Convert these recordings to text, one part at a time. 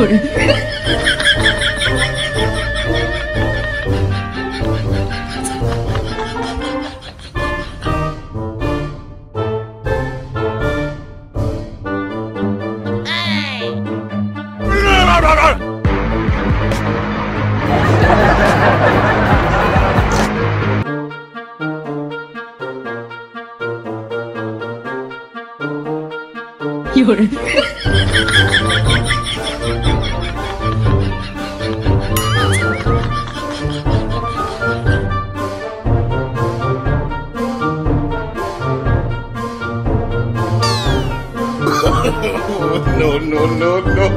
有人，有人 ，no, no, no, no.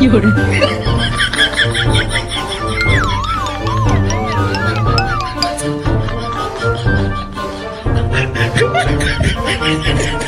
有人。